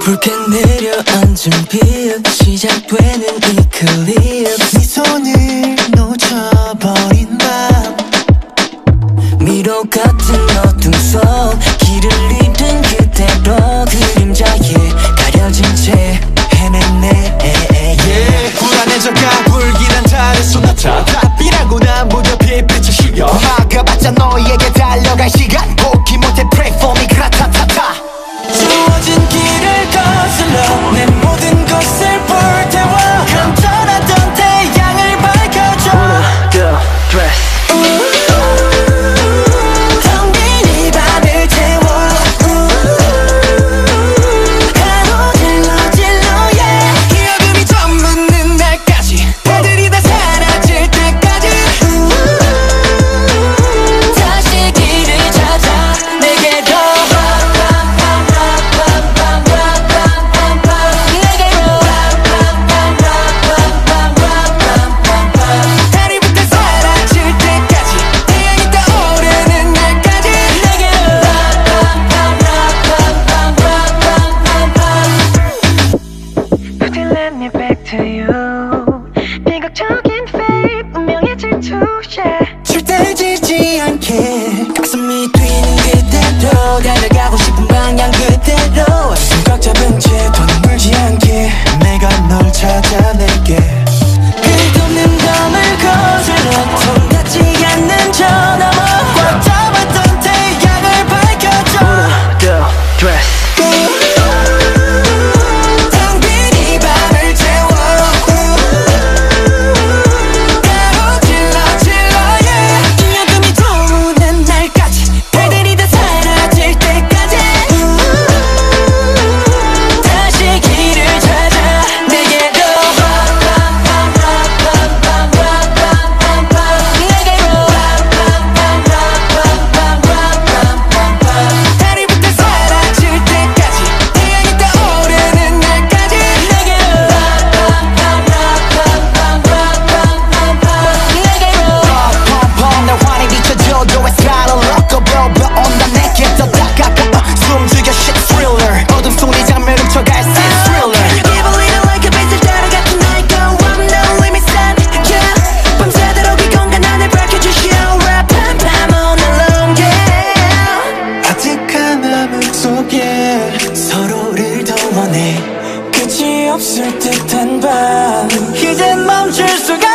불쾌 내려앉은 비읍 시작되는 이 클립. 네 손을 놓쳐버린 밤. 미로 같은 어둠 속 길을 잃은 send me back to you. 비극적인 fate 운명의 질투 yeah 절대 지지 않게 가슴이 뛰는 그대로 달려가고 싶은 방향 그대로 꽉 잡은 채 더는 물지 않게 내가 널 찾아낼게. 끝이 없을 듯한 밤. 이젠 멈출 수가